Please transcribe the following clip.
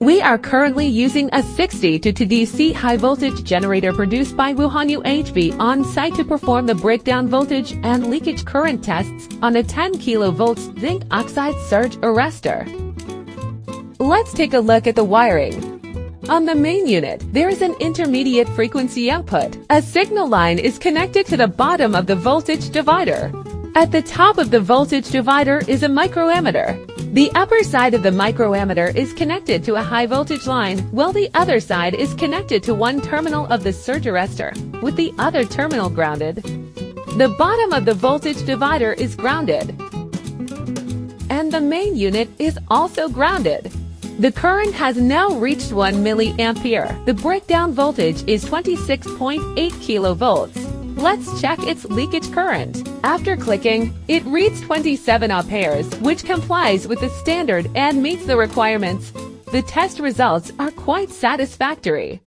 We are currently using a 60 to 2 DC high voltage generator produced by Wuhan UHV on site to perform the breakdown voltage and leakage current tests on a 10 kV zinc oxide surge arrestor. Let's take a look at the wiring. On the main unit, there is an intermediate frequency output. A signal line is connected to the bottom of the voltage divider. At the top of the voltage divider is a microammeter. The upper side of the microammeter is connected to a high voltage line, while the other side is connected to one terminal of the surge arrestor, with the other terminal grounded. The bottom of the voltage divider is grounded, and the main unit is also grounded. The current has now reached 1 milliampere. The breakdown voltage is 26.8 kilovolts. Let's check its leakage current. After clicking, it reads 27 amperes, which complies with the standard and meets the requirements. The test results are quite satisfactory.